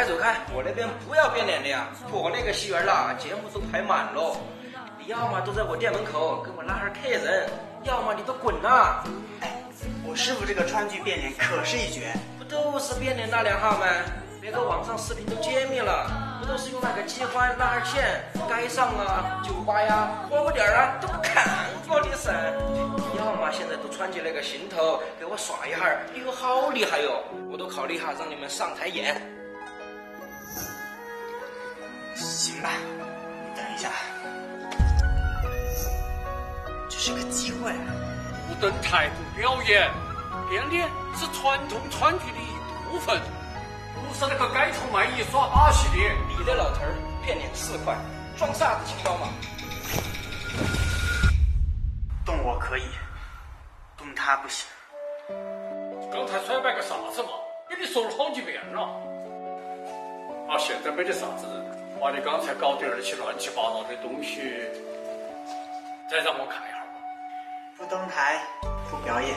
开走开，我那边不要变脸的呀！我那个戏园啦，节目都排满了，你要么都在我店门口给我拉下客人，要么你都滚呐！哎，我师傅这个川剧变脸可是一绝，不都是变脸那两号吗？别个网上视频都揭秘了，不都是用那个机关拉二线，街上啊、酒吧呀、火锅店啊都看过的噻。要么现在都穿起那个行头给我耍一下，你有好厉害哟！我都考虑哈让你们上台演。行吧，等一下，这是个机会。不登台不表演，变脸是传统川剧的一部分。不是那个街头卖艺耍把戏的。你的老头儿变脸四块，装啥子清高嘛？动我可以，动他不行。刚才摔败个啥子嘛？跟你说了好几遍了。啊，现在没得啥子，把你刚才搞的那些乱七八糟的东西再让我看一下吧不登台不表演。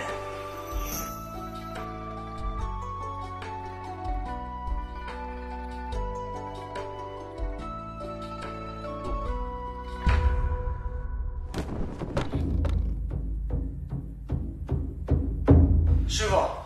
师傅